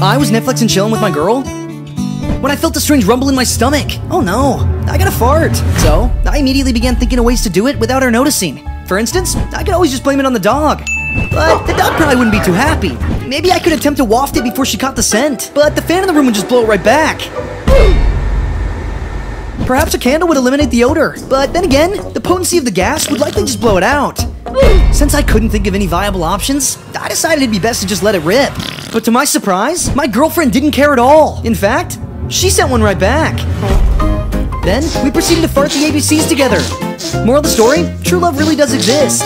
I was Netflix and chilling with my girl when I felt a strange rumble in my stomach. Oh no, I got a fart. So, I immediately began thinking of ways to do it without her noticing. For instance, I could always just blame it on the dog. But the dog probably wouldn't be too happy. Maybe I could attempt to waft it before she caught the scent, but the fan in the room would just blow it right back. Perhaps a candle would eliminate the odor, but then again, the potency of the gas would likely just blow it out. Since I couldn't think of any viable options, I decided it'd be best to just let it rip. But to my surprise, my girlfriend didn't care at all. In fact, she sent one right back. Then, we proceeded to fart the ABCs together. Moral of the story, true love really does exist.